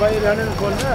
भाई रहने खोलना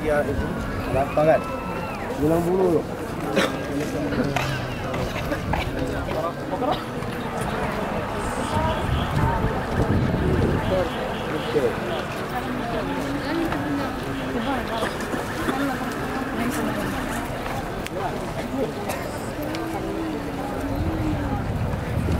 dia itu. Lapar kan? Bilang bulu tu.